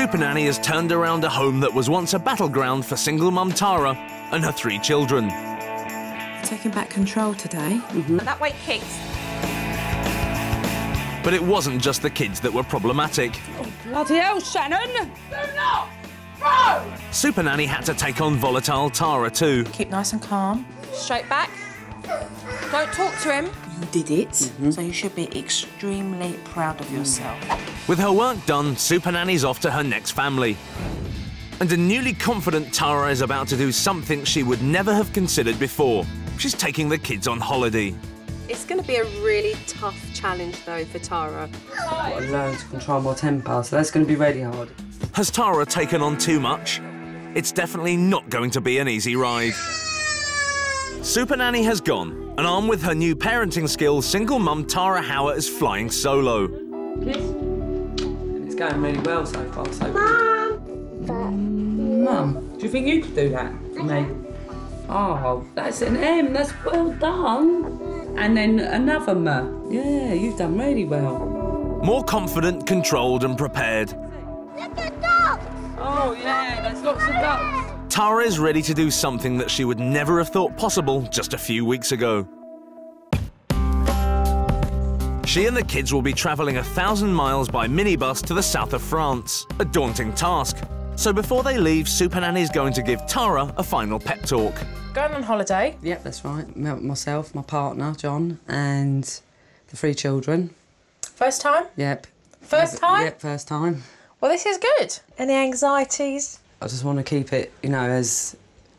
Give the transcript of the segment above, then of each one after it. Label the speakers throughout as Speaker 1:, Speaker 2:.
Speaker 1: Super Nanny has turned around a home that was once a battleground for single mum Tara and her three children.
Speaker 2: Taking back control today. Mm-hmm.
Speaker 3: That way kicks.
Speaker 1: But it wasn't just the kids that were problematic.
Speaker 3: Oh, Bloody hell, Shannon! Do not! Bro!
Speaker 1: Super Nanny had to take on volatile Tara too.
Speaker 2: Keep nice and calm.
Speaker 3: Straight back. Don't talk to him.
Speaker 2: You did it, mm-hmm. so you should be extremely proud of yourself.
Speaker 1: With her work done, Super Nanny's off to her next family. And a newly confident Tara is about to do something she would never have considered before. She's taking the kids on holiday.
Speaker 4: It's going to be a really tough challenge, though, for Tara.
Speaker 5: I've got to learn to control my temper, so that's going to be really hard.
Speaker 1: Has Tara taken on too much? It's definitely not going to be an easy ride. Super Nanny has gone, and armed with her new parenting skills, single mum Tara Howard is flying solo.
Speaker 5: Kiss. And it's going really well so far, so Mum, do you think you could do that for me? Oh, that's an M, that's well done. And then another M. Yeah, you've done really well.
Speaker 1: More confident, controlled, and prepared.
Speaker 5: Oh, yeah, there's lots of ducks.
Speaker 1: Tara is ready to do something that she would never have thought possible just a few weeks ago. She and the kids will be travelling a thousand miles by minibus to the south of France, a daunting task. So before they leave, Super Nanny is going to give Tara a final pep talk.
Speaker 2: Going on holiday.
Speaker 5: Yep, that's right. M- Myself, my partner, John, and the three children.
Speaker 2: First time?
Speaker 5: Yep.
Speaker 2: First time?
Speaker 5: Yep, first time.
Speaker 2: Well, this is good. Any anxieties?
Speaker 5: I just want to keep it, you know, as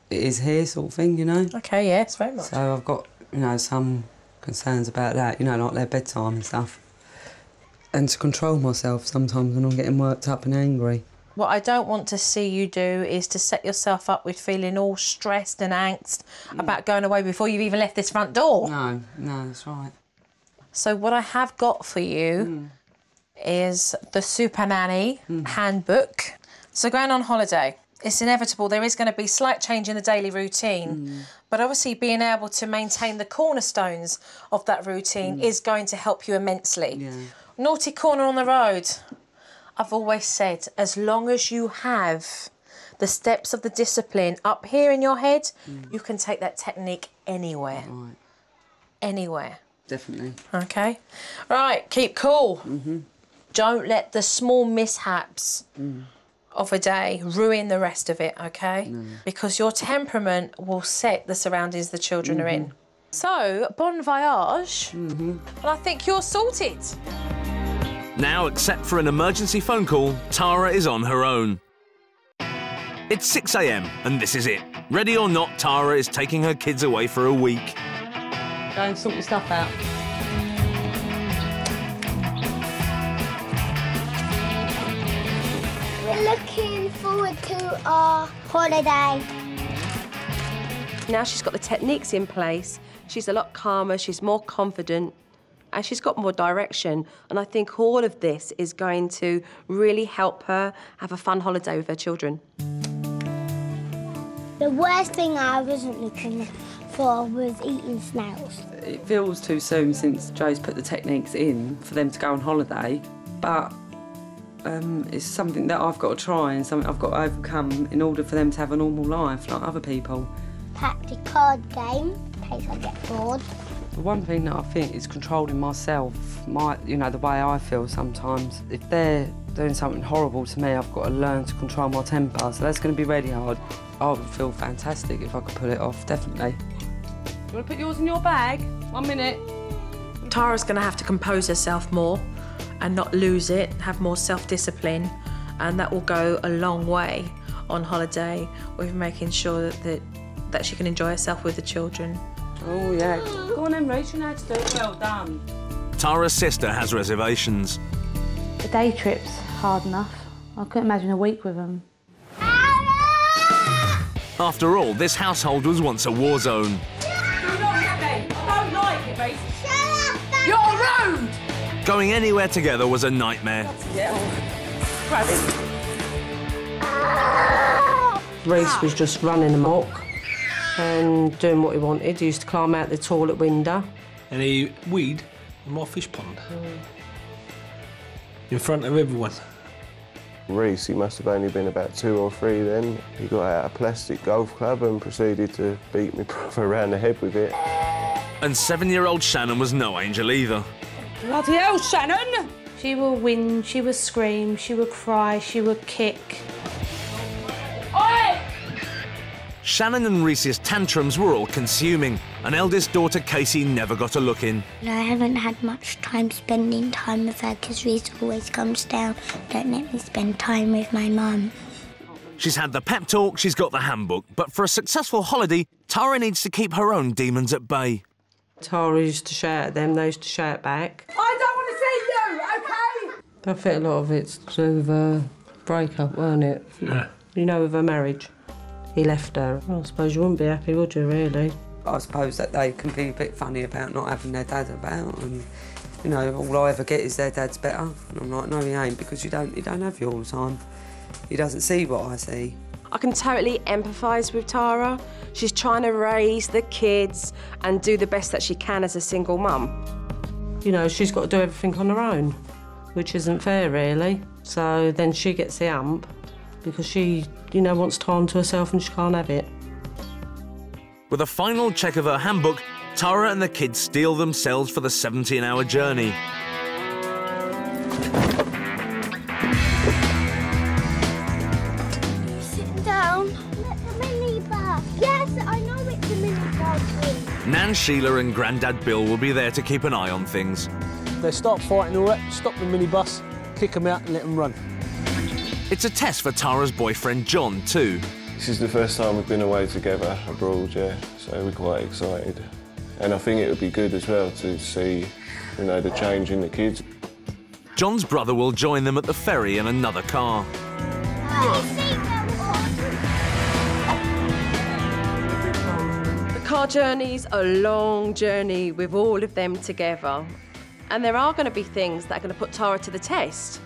Speaker 5: it is here, sort of thing, you know.
Speaker 2: Okay, yes, very much.
Speaker 5: So I've got, you know, some concerns about that, you know, like their bedtime and stuff. And to control myself sometimes when I'm getting worked up and angry.
Speaker 2: What I don't want to see you do is to set yourself up with feeling all stressed and angst mm. about going away before you've even left this front door.
Speaker 5: No, no, that's right.
Speaker 2: So what I have got for you mm. is the Super Nanny mm. handbook. So going on holiday, it's inevitable there is going to be slight change in the daily routine, mm. but obviously being able to maintain the cornerstones of that routine mm. is going to help you immensely.
Speaker 5: Yeah.
Speaker 2: Naughty corner on the road. I've always said, as long as you have the steps of the discipline up here in your head, mm. you can take that technique anywhere.
Speaker 5: Right,
Speaker 2: Anywhere.
Speaker 5: definitely.
Speaker 2: Okay. Right, keep cool. Mm-hmm. Don't let the small mishaps of a day ruin the rest of it, okay? Because your temperament will set the surroundings the children are in. Mm-hmm. So, bon voyage. Mm-hmm. And I think you're sorted.
Speaker 1: Now, except for an emergency phone call, Tara is on her own. It's 6 a.m., and this is it. Ready or not, Tara is taking her kids away for a week.
Speaker 5: Go and sort your stuff out.
Speaker 6: Forward to our holiday.
Speaker 4: Now she's got the techniques in place, she's a lot calmer, she's more confident, and she's got more direction. And I think all of this is going to really help her have a fun holiday with her children.
Speaker 6: The worst thing I wasn't looking for was eating snails.
Speaker 5: It feels too soon since Jo's put the techniques in for them to go on holiday, but um, it's something that I've got to try and something I've got to overcome in order for them to have a normal life like other people.
Speaker 6: Packed a card game in case I get bored.
Speaker 5: The one thing that I think is controlling myself, my, you know, the way I feel sometimes. If they're doing something horrible to me, I've got to learn to control my temper, so that's going to be really hard. I would feel fantastic if I could pull it off, definitely. You want to put yours in your bag? One minute.
Speaker 2: Tara's going to have to compose herself more and not lose it, have more self discipline, and that will go a long way on holiday with making sure that, that, that she can enjoy herself with the children.
Speaker 5: Oh, yeah. Go on then, Rach, you know how to do it. Well done.
Speaker 1: Tara's sister has reservations.
Speaker 7: The day trip's hard enough. I couldn't imagine a week with them.
Speaker 1: After all, this household was once a war zone. Going anywhere together was a nightmare.
Speaker 8: Reese was just running amok and doing what he wanted. He used to climb out the toilet window.
Speaker 9: and he weed in my fish pond in front of everyone. Reese, he must have only been about two or three then. He got out a plastic golf club and proceeded to beat me brother around the head with it.
Speaker 1: And seven-year-old Shannon was no angel either.
Speaker 3: Bloody hell, Shannon!
Speaker 7: She will win, she will scream, she will cry, she will kick.
Speaker 3: Oi!
Speaker 1: Shannon and Reese's tantrums were all consuming, and eldest daughter Casey never got a look in.
Speaker 6: I haven't had much time spending time with her because Reese always comes down, don't let me spend time with my mum.
Speaker 1: She's had the pep talk, she's got the handbook, but for a successful holiday, Tara needs to keep her own demons at bay.
Speaker 8: Tara used to shout at them, they used to shout back.
Speaker 3: I don't want to see you, okay?
Speaker 8: I think a lot of it's to do with a breakup, weren't it?
Speaker 10: Yeah.
Speaker 8: You know, with her marriage. He left her. Well, I suppose you wouldn't be happy, would you, really?
Speaker 5: I suppose that they can be a bit funny about not having their dad about, and you know, all I ever get is their dad's better. And I'm like, no, he ain't, because you don't, you don't have you all the time. He doesn't see what I see.
Speaker 4: I can totally empathise with Tara. She's trying to raise the kids and do the best that she can as a single mum.
Speaker 8: You know, she's got to do everything on her own, which isn't fair, really. So then she gets the amp because she, you know, wants time to herself and she can't have it.
Speaker 1: With a final check of her handbook, Tara and the kids steel themselves for the 17-hour journey.
Speaker 6: Minibus.
Speaker 1: Nan Sheila and Grandad Bill will be there to keep an eye on things.
Speaker 10: They start fighting all that, stop the minibus, kick them out and let them run.
Speaker 1: It's a test for Tara's boyfriend John, too.
Speaker 9: This is the first time we've been away together abroad, yeah, so we're quite excited. And I think it would be good as well to see, you know, the change in the kids.
Speaker 1: John's brother will join them at the ferry in another car.
Speaker 4: Car journey's a long journey with all of them together. And there are going to be things that are going to put Tara to the test.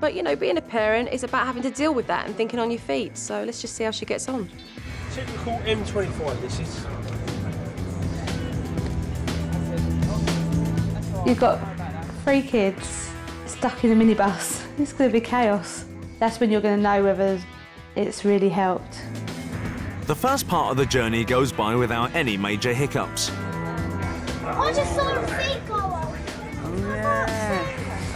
Speaker 4: But, you know, being a parent is about having to deal with that and thinking on your feet. So let's just see how she gets on.
Speaker 10: Typical M25, this is.
Speaker 7: You've got three kids stuck in a minibus. It's going to be chaos. That's when you're going to know whether it's really helped.
Speaker 1: The first part of the journey goes by without any major hiccups.
Speaker 6: I just saw a seagull.
Speaker 3: Oh,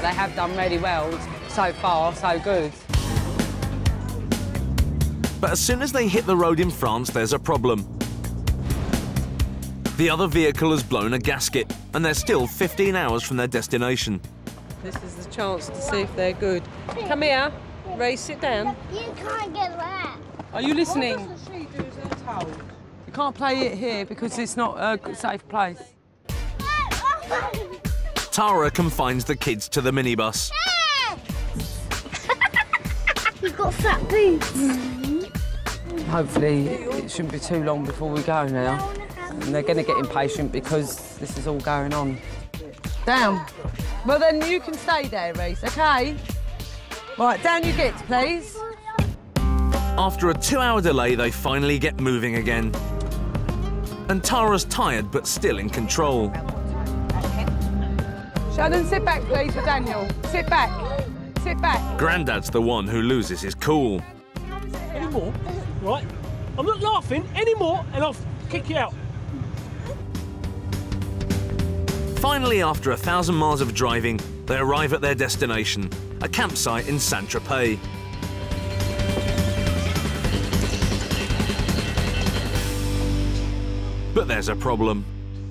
Speaker 3: they have done really well so far, so good.
Speaker 1: But as soon as they hit the road in France, there's a problem. The other vehicle has blown a gasket, and they're still 15 hours from their destination.
Speaker 8: This is the chance to see if they're good. Come here. Ray, sit down.
Speaker 6: You can't get that.
Speaker 3: Are you listening?
Speaker 5: You can't play it here because it's not a safe place.
Speaker 1: Tara confines the kids to the minibus.
Speaker 6: You've got fat boots.
Speaker 5: Hopefully, it shouldn't be too long before we go now. And they're going to get impatient because this is all going on.
Speaker 3: Down. Well, then you can stay there, Reese, OK? Right, down you get, please.
Speaker 1: After a two-hour delay, they finally get moving again. And Tara's tired, but still in control.
Speaker 3: Shannon, sit back, please, for Daniel. Sit back. Sit back.
Speaker 1: Grandad's the one who loses his cool.
Speaker 10: Any more? Right? I'm not laughing anymore and I'll kick you out.
Speaker 1: Finally, after a thousand miles of driving, they arrive at their destination, a campsite in Saint-Tropez. But there's a problem.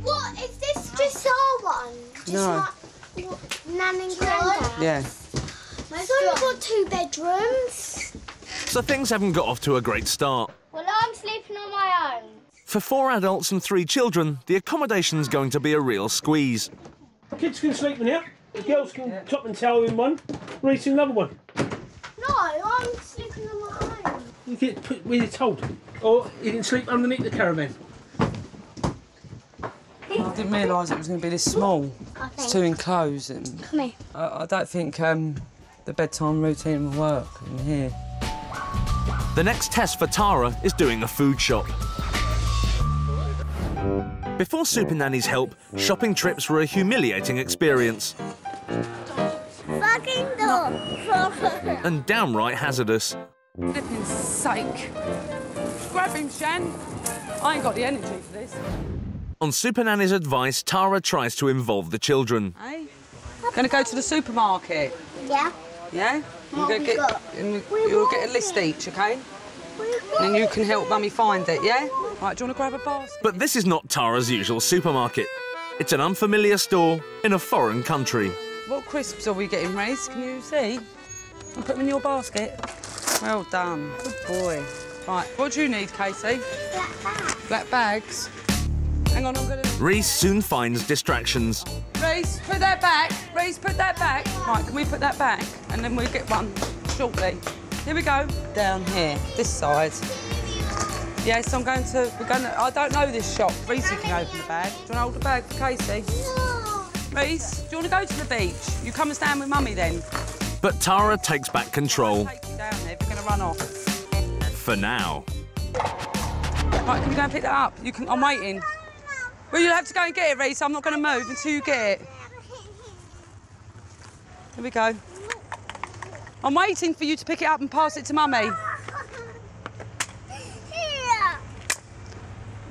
Speaker 6: What? Is this just our one? Just
Speaker 5: No.
Speaker 6: like what, Nan and Grandad?
Speaker 5: Yeah.
Speaker 6: So we've got two bedrooms.
Speaker 1: So things haven't got off to a great start.
Speaker 6: Well, I'm sleeping on my own.
Speaker 1: For four adults and three children, the accommodation's going to be a real squeeze.
Speaker 10: Kids can sleep in here. The girls can top and tail in one, Reese in another one.
Speaker 6: No, I'm sleeping on my own.
Speaker 10: You get put where you're told. Or you can sleep underneath the caravan.
Speaker 5: I didn't realise it was going to be this small. It's too enclosed. And
Speaker 6: Come here.
Speaker 5: I, I don't think um, the bedtime routine will work in here.
Speaker 1: The next test for Tara is doing a food shop. Before Super Nanny's help, shopping trips were a humiliating experience.
Speaker 6: Fuck
Speaker 1: and downright hazardous.
Speaker 5: Flipping sake. Grab him, Shan. I ain't got the energy for this.
Speaker 1: On Super Nanny's advice, Tara tries to involve the children.
Speaker 5: Hey? Gonna go to the supermarket?
Speaker 6: Yeah.
Speaker 5: Yeah? You're
Speaker 6: What
Speaker 5: gonna
Speaker 6: we
Speaker 5: get,
Speaker 6: got?
Speaker 5: and you'll get a list each, okay? And you can help Mummy find it, yeah? Right, do you want to grab a basket?
Speaker 1: But this is not Tara's usual supermarket. It's an unfamiliar store in a foreign country.
Speaker 5: What crisps are we getting, Reese? Can you see? I'll put them in your basket. Well done. Good boy. Right, what do you need, Casey? Black bags. Hang on, I'm gonna...
Speaker 1: Reese soon finds distractions.
Speaker 5: Reese, put that back. Reese, put that back. Right, can we put that back? And then we'll get one shortly. Here we go. Down here, this side. Yes, I'm going to, we're going to, I don't know this shop. Reese can open the bag. Do you want to hold the bag for Casey? Reese, do you want to go to the beach? You come and stand with Mummy then.
Speaker 1: But Tara takes back control
Speaker 5: Take you down there if you're going to run off.
Speaker 1: for now.
Speaker 5: Right, can you go and pick that up? You can, I'm waiting. Well, you'll have to go and get it, Reese. I'm not going to move until you get it. Here we go. I'm waiting for you to pick it up and pass it to Mummy.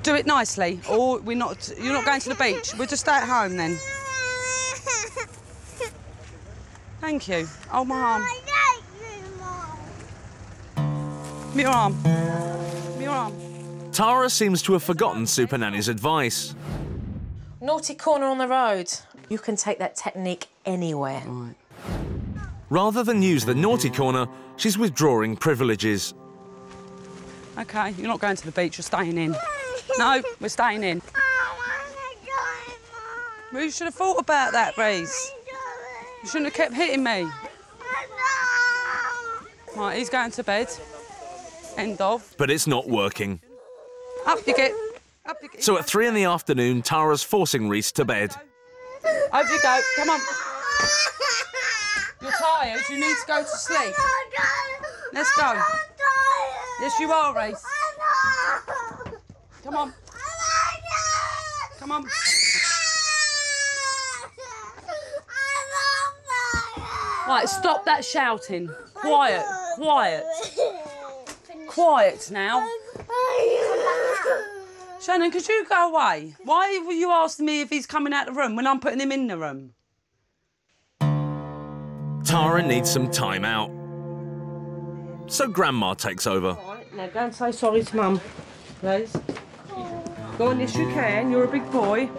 Speaker 5: Do it nicely, or we're not. You're not going to the beach. We'll just stay at home then. Thank you. Oh, my arm. Me your arm. Your arm.
Speaker 1: Tara seems to have forgotten Super Nanny's advice.
Speaker 2: Naughty corner on the road. You can take that technique anywhere.
Speaker 1: Rather than use the naughty corner, she's withdrawing privileges.
Speaker 5: Okay, you're not going to the beach. You're staying in. No, we're staying in. You should have thought about that, Reese. You shouldn't have kept hitting me. Right, he's going to bed. End of.
Speaker 1: But it's not working.
Speaker 5: Up you get. Up you get.
Speaker 1: So at three in the afternoon, Tara's forcing Reese to bed.
Speaker 5: Over you go. Come on. You're tired. You need to go to sleep. Let's go. Yes, you are, Reese. Come on. Come on. Right, stop that shouting. Quiet, quiet. Quiet now. Shannon, could you go away? Why were you asking me if he's coming out the room when I'm putting him in the room?
Speaker 1: Tara needs some time out. So Grandma takes over.
Speaker 8: Now go and say sorry to Mum, please. Go on, yes you can. You're a big boy.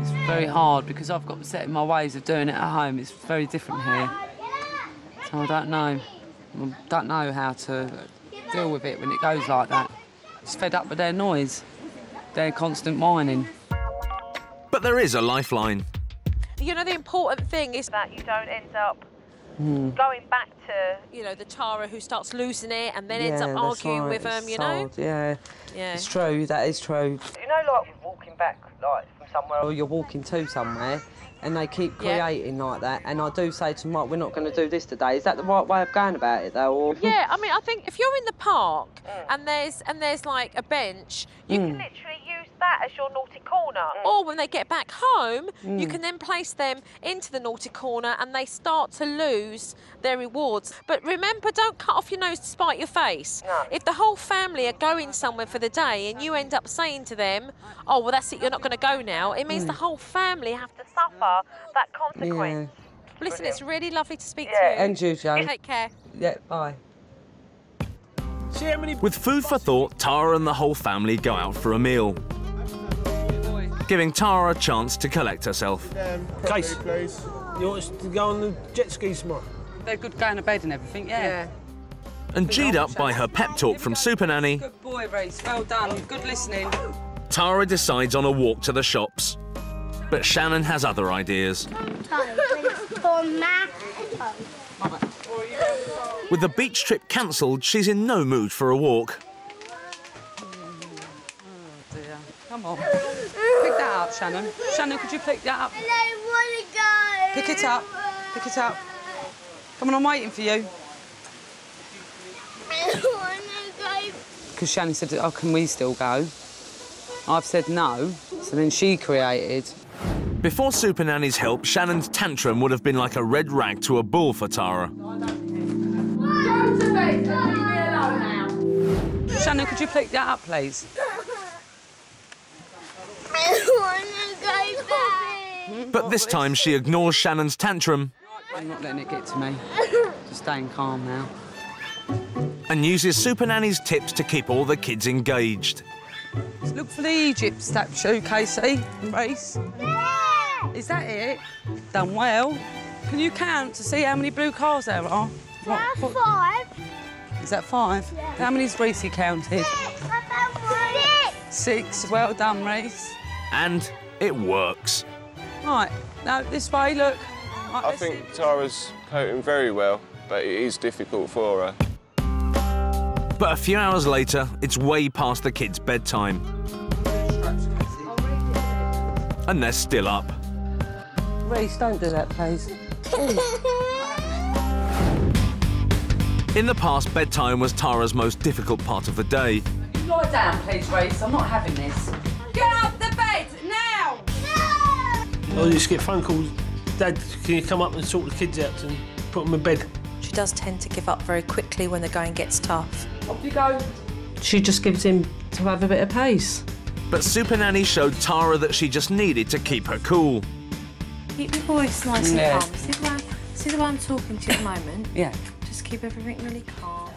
Speaker 5: It's very hard because I've got set in my ways of doing it at home. It's very different here. So I don't know. I don't know how to deal with it when it goes like that. It's fed up with their noise, their constant whining.
Speaker 1: But there is a lifeline.
Speaker 2: You know, the important thing is that you don't end up hmm. going back to, you know, the Tara who starts losing it and then ends up arguing
Speaker 5: right,
Speaker 2: with them,
Speaker 5: it's
Speaker 2: you know?
Speaker 5: Yeah,
Speaker 2: Yeah.
Speaker 5: it's true. That is true. You know, like walking back, like from somewhere, or you're walking to somewhere, and they keep
Speaker 2: Yeah.
Speaker 5: creating like that. And I do say to them, right, we're not going to do this today. Is that the right way of going about it, though? Or
Speaker 2: Yeah, I mean, I think if you're in the park mm. and there's and there's like a bench, you can mm. literally that as your naughty corner. Mm. Or when they get back home, you mm. can then place them into the naughty corner and they start to lose their rewards. But remember, don't cut off your nose to spite your face. If the whole family are going somewhere for the day and you end up saying to them, "Oh, well, that's it, you're not going to go now," it means the mm. whole family have to suffer that consequence. Listen, it's really lovely to speak to you.
Speaker 5: And you, Jo.
Speaker 2: Take care.
Speaker 5: Yeah, bye.
Speaker 10: See how many
Speaker 1: With food for thought, Tara and the whole family go out for a meal, giving Tara a chance to collect herself.
Speaker 10: Um, Case. You want us to go on the jet skis tomorrow?
Speaker 5: They're good going to bed and everything, yeah.
Speaker 1: And G'd up by her pep talk from Super Nanny,
Speaker 5: Good boy, Reese. Well done. Good listening.
Speaker 1: Tara decides on a walk to the shops. But Shannon has other ideas. With the beach trip cancelled, she's in no mood for a walk.
Speaker 5: Oh, dear. Come on. Pick that up, Shannon. Shannon, could you pick that up? I want to go. Pick it up. Pick it up. Come on, I'm waiting for you. I want to go. Because Shannon said, oh, can we still go? I've said no. So then she created.
Speaker 1: Before Super Nanny's help, Shannon's tantrum would have been like a red rag to a bull for Tara.
Speaker 5: Shannon, could you pick that up, please?
Speaker 1: But this time she ignores Shannon's tantrum
Speaker 5: I'm not letting it get to me. Just staying calm now.
Speaker 1: and uses Super Nanny's tips to keep all the kids engaged.
Speaker 5: Look for the Egypt statue, Casey. Race. Is that it? Done well. Can you count to see how many blue cars there are? What- what-
Speaker 6: Five.
Speaker 5: Is that five? Yeah. How many's Reese counted? Six. Well done, Reese.
Speaker 1: And it works.
Speaker 5: Right, now this way, look. Right,
Speaker 9: I
Speaker 5: let's
Speaker 9: think Tara's coping very well, but it is difficult for her.
Speaker 1: But a few hours later, it's way past the kids' bedtime. And they're still up.
Speaker 5: Reese, don't do that, please.
Speaker 1: In the past, bedtime was Tara's most difficult part of the day.
Speaker 5: You lie down, please, Reese. I'm not having this.
Speaker 10: I just get phone calls. Dad, can you come up and sort the kids out and put them in bed?
Speaker 2: She does tend to give up very quickly when the going gets tough.
Speaker 5: Off you go.
Speaker 8: She just gives him to have a bit of pace.
Speaker 1: But Super Nanny showed Tara that she just needed to keep her cool.
Speaker 2: Keep your voice nice and
Speaker 5: Yeah.
Speaker 2: calm. See the, way, see the way I'm talking to you at the moment?
Speaker 5: Yeah.
Speaker 2: Just keep everything really calm.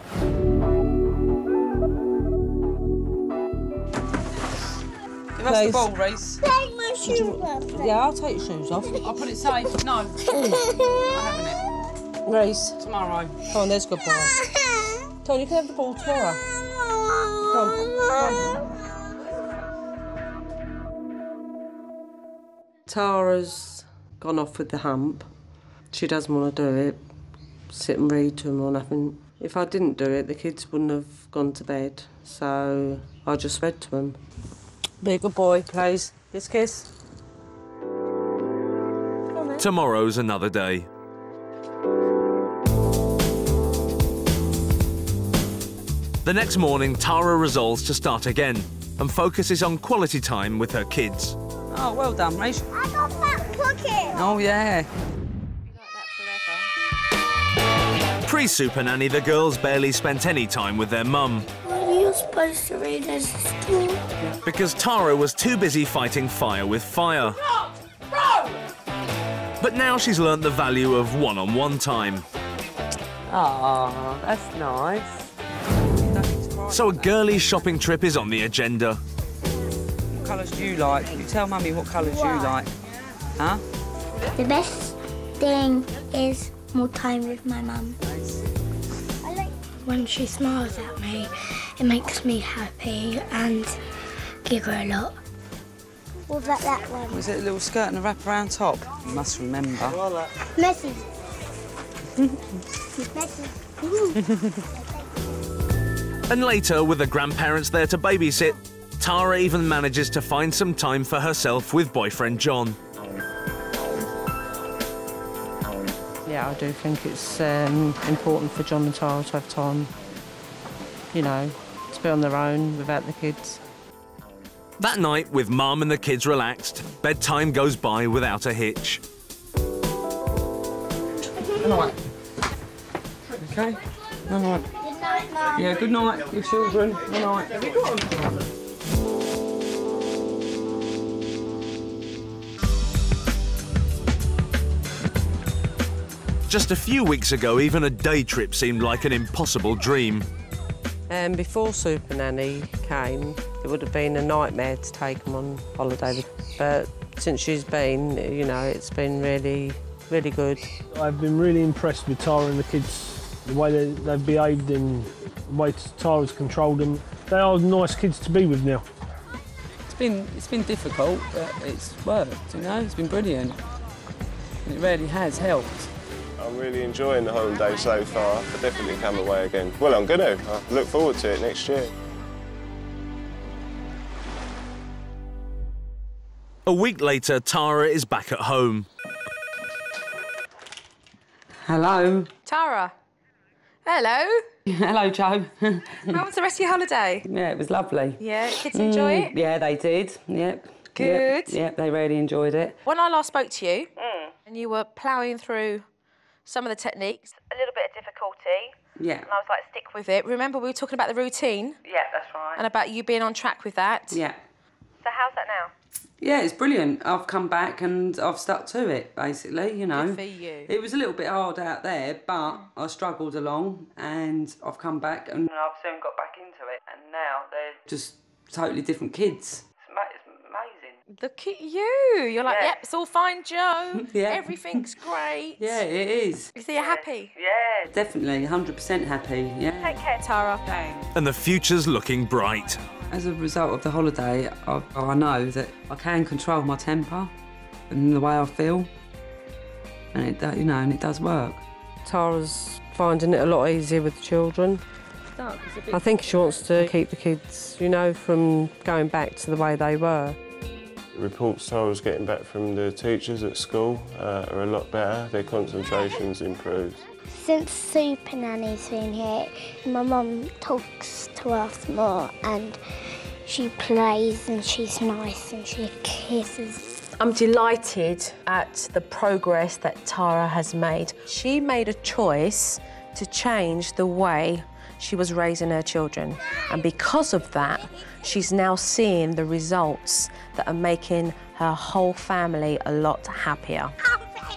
Speaker 5: Give us the ball, Reese.
Speaker 6: Take my shoes off.
Speaker 5: Yeah, I'll take your shoes off. I'll put it safe. No. I'm having it.
Speaker 8: Reese.
Speaker 5: Tomorrow.
Speaker 8: Come on, there's good boy. Tony, you can have the ball tomorrow.
Speaker 5: Tara's gone off with the hump. She doesn't want to do it, sit and read to him or nothing. If I didn't do it, the kids wouldn't have gone to bed. So I just read to them.
Speaker 8: Be a good boy, please. Kiss, kiss.
Speaker 1: Tomorrow's another day. The next morning, Tara resolves to start again and focuses on quality time with her kids.
Speaker 5: Oh, well done, Reese.
Speaker 6: I got that cookie.
Speaker 5: Oh, yeah.
Speaker 1: Pre Super Nanny, the girls barely spent any time with their mum
Speaker 6: What are you supposed to read as a school?
Speaker 1: because Tara was too busy fighting fire with fire. But now she's learnt the value of one on one time.
Speaker 5: Oh, that's nice.
Speaker 1: So a girly shopping trip is on the agenda.
Speaker 5: What colours do you like? You tell Mummy what colours you like. Huh?
Speaker 6: The best thing is more time with my mum. When she smiles at me. It makes me happy and giggle a lot. What about that one?
Speaker 5: Was it a little skirt and a wraparound top? You must remember.
Speaker 6: Messi. Messi.
Speaker 1: And later, with the grandparents there to babysit, Tara even manages to find some time for herself with boyfriend John.
Speaker 8: Yeah, I do think it's um, important for John and Tara to have time, you know, to be on their own without the kids.
Speaker 1: That night, with mum and the kids relaxed, bedtime goes by without a hitch.
Speaker 5: Good night. Okay. Good night.
Speaker 6: Good night, Mum.
Speaker 5: Yeah, good night, you children. Good night. Have you got them?
Speaker 1: Just a few weeks ago, even a day trip seemed like an impossible dream.
Speaker 8: And before Super Nanny came, it would have been a nightmare to take them on holiday. But since she's been, you know, it's been really, really good.
Speaker 10: I've been really impressed with Tara and the kids, the way they, they've behaved and the way Tara's controlled them. They are nice kids to be with now.
Speaker 5: It's been it's been difficult, but it's worked. You know, it's been brilliant. And it really has helped.
Speaker 9: I'm really enjoying the holiday so far. I'll definitely come away again. Well, I'm going to. I look forward to it next year.
Speaker 1: A week later, Tara is back at home.
Speaker 5: Hello.
Speaker 2: Tara. Hello.
Speaker 5: Hello, Jo.
Speaker 2: How was the rest of your holiday?
Speaker 5: yeah, it was lovely.
Speaker 2: Yeah, kids enjoy
Speaker 5: Mm,
Speaker 2: it?
Speaker 5: Yeah, they did. Yep.
Speaker 2: Good.
Speaker 5: Yep, yep, they really enjoyed it.
Speaker 2: When I last spoke to you, and you were ploughing through some of the techniques, a little bit of difficulty,
Speaker 5: Yeah.
Speaker 2: and I was like, stick with it. Remember, we were talking about the routine
Speaker 5: Yeah, that's right.
Speaker 2: and about you being on track with that.
Speaker 5: Yeah.
Speaker 2: So how's that now?
Speaker 5: Yeah, it's brilliant. I've come back and I've stuck to it, basically, you know.
Speaker 2: Good for you.
Speaker 5: It was a little bit hard out there, but mm. I struggled along and I've come back and I've soon got back into it. And now they're just totally different kids. It's, ma- it's amazing.
Speaker 2: Look at you. You're like,
Speaker 5: Yeah.
Speaker 2: yep, it's all fine, Jo.
Speaker 5: Yeah.
Speaker 2: Everything's great.
Speaker 5: Yeah, it is.
Speaker 2: You see, you're happy.
Speaker 5: Yeah, definitely, 100% happy, yeah.
Speaker 2: Take care, Tara. Thanks.
Speaker 1: And the future's looking bright.
Speaker 5: As a result of the holiday, I, I know that I can control my temper and the way I feel. And it, you know, and it does work.
Speaker 8: Tara's finding it a lot easier with the children. I think she wants to keep the kids, you know, from going back to the way they were.
Speaker 9: Reports Tara's getting back from the teachers at school uh, are a lot better. Their concentration's improved.
Speaker 6: Since Super Nanny's been here, my mum talks to us more and she plays and she's nice and she kisses.
Speaker 2: I'm delighted at the progress that Tara has made. She made a choice to change the way she was raising her children. And because of that, she's now seeing the results that are making her whole family a lot happier.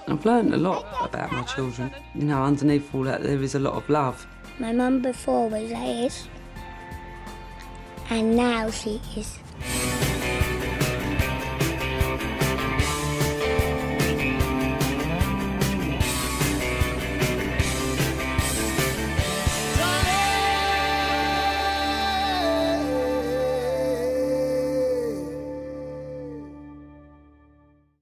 Speaker 5: I've learned a lot about my children. You know, underneath all that, there is a lot of love.
Speaker 6: My mum before was eight and now she is